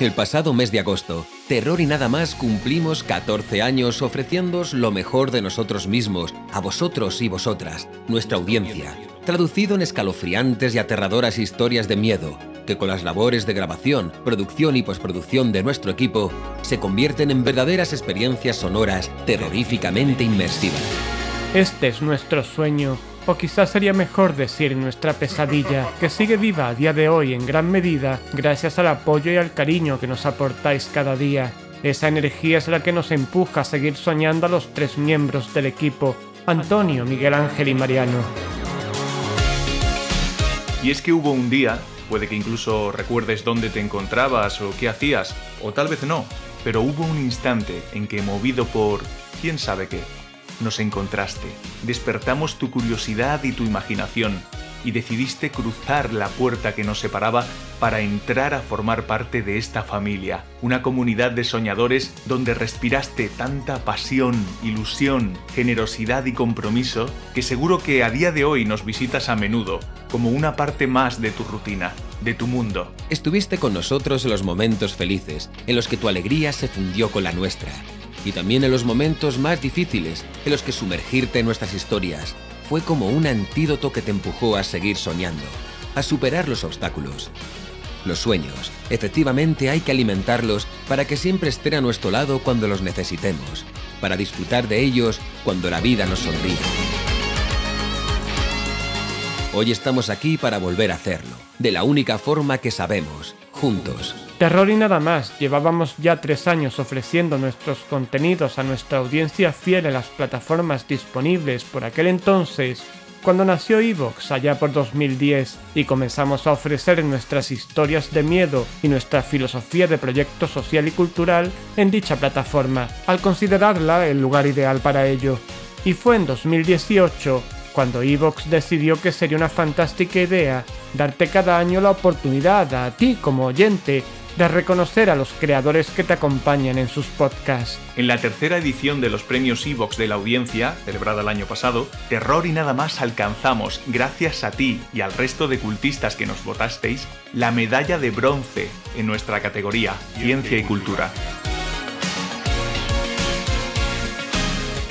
El pasado mes de agosto, Terror y nada más cumplimos 14 años ofreciéndoos lo mejor de nosotros mismos, a vosotros y vosotras, nuestra audiencia, traducido en escalofriantes y aterradoras historias de miedo, que con las labores de grabación, producción y postproducción de nuestro equipo, se convierten en verdaderas experiencias sonoras terroríficamente inmersivas. Este es nuestro sueño, o quizás sería mejor decir nuestra pesadilla, que sigue viva a día de hoy en gran medida gracias al apoyo y al cariño que nos aportáis cada día. Esa energía es la que nos empuja a seguir soñando a los tres miembros del equipo, Antonio, Miguel Ángel y Mariano. Y es que hubo un día, puede que incluso recuerdes dónde te encontrabas o qué hacías, o tal vez no, pero hubo un instante en que movido por quién sabe qué, nos encontraste, despertamos tu curiosidad y tu imaginación, y decidiste cruzar la puerta que nos separaba para entrar a formar parte de esta familia, una comunidad de soñadores donde respiraste tanta pasión, ilusión, generosidad y compromiso que seguro que a día de hoy nos visitas a menudo, como una parte más de tu rutina, de tu mundo. Estuviste con nosotros en los momentos felices, en los que tu alegría se fundió con la nuestra, y también en los momentos más difíciles, en los que sumergirte en nuestras historias fue como un antídoto que te empujó a seguir soñando, a superar los obstáculos. Los sueños, efectivamente hay que alimentarlos para que siempre estén a nuestro lado cuando los necesitemos, para disfrutar de ellos cuando la vida nos sonríe. Hoy estamos aquí para volver a hacerlo, de la única forma que sabemos, juntos. Terror y nada más, llevábamos ya tres años ofreciendo nuestros contenidos a nuestra audiencia fiel en las plataformas disponibles por aquel entonces, cuando nació Evox allá por 2010 y comenzamos a ofrecer nuestras historias de miedo y nuestra filosofía de proyecto social y cultural en dicha plataforma, al considerarla el lugar ideal para ello. Y fue en 2018 cuando Evox decidió que sería una fantástica idea darte cada año la oportunidad a ti como oyente de reconocer a los creadores que te acompañan en sus podcasts. En la tercera edición de los premios Evox de la audiencia, celebrada el año pasado, Terror y nada más alcanzamos, gracias a ti y al resto de cultistas que nos votasteis, la medalla de bronce en nuestra categoría, Ciencia y Cultura.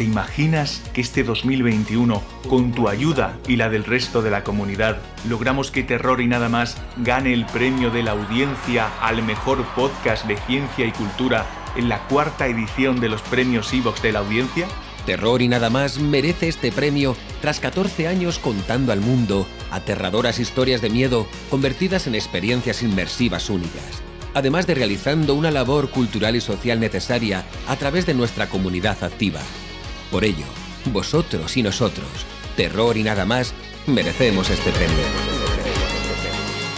¿Te imaginas que este 2021, con tu ayuda y la del resto de la comunidad, logramos que Terror y nada más gane el premio de la audiencia al mejor podcast de ciencia y cultura en la cuarta edición de los premios Evox de la audiencia? Terror y nada más merece este premio tras 14 años contando al mundo aterradoras historias de miedo convertidas en experiencias inmersivas únicas, además de realizando una labor cultural y social necesaria a través de nuestra comunidad activa. Por ello, vosotros y nosotros, Terror y nada más, merecemos este premio.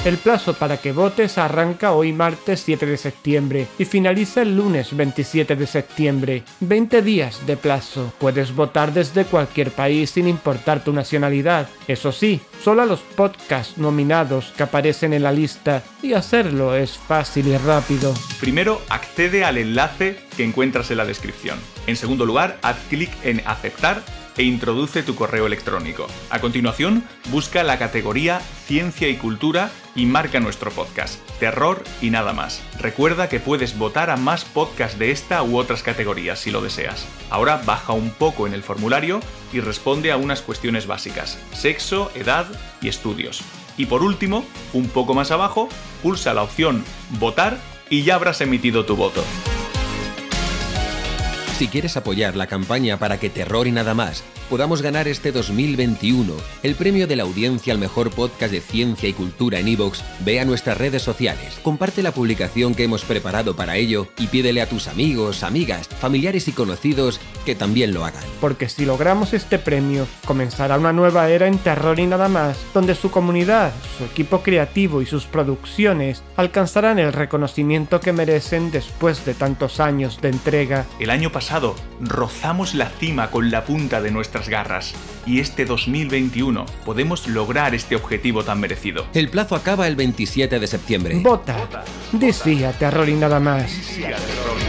El plazo para que votes arranca hoy martes 7 de septiembre y finaliza el lunes 27 de septiembre. 20 días de plazo. Puedes votar desde cualquier país sin importar tu nacionalidad. Eso sí, solo a los podcasts nominados que aparecen en la lista y hacerlo es fácil y rápido. Primero, accede al enlace que encuentras en la descripción. En segundo lugar, haz clic en aceptar e introduce tu correo electrónico. A continuación, busca la categoría Ciencia y Cultura y marca nuestro podcast, Terror y nada más. Recuerda que puedes votar a más podcasts de esta u otras categorías si lo deseas. Ahora baja un poco en el formulario y responde a unas cuestiones básicas, sexo, edad y estudios. Y por último, un poco más abajo, pulsa la opción Votar y ya habrás emitido tu voto. Si quieres apoyar la campaña para que Terror y nada más podamos ganar este 2021 el premio de la audiencia al mejor podcast de ciencia y cultura en iVoox, ve a nuestras redes sociales, comparte la publicación que hemos preparado para ello y pídele a tus amigos, amigas, familiares y conocidos que también lo hagan. Porque si logramos este premio, comenzará una nueva era en Terror y nada más, donde su comunidad, su equipo creativo y sus producciones alcanzarán el reconocimiento que merecen después de tantos años de entrega. El año pasado rozamos la cima con la punta de nuestras garras y este 2021 podemos lograr este objetivo tan merecido. El plazo acaba el 27 de septiembre. Vota. Decía Terror y nada más. Terror.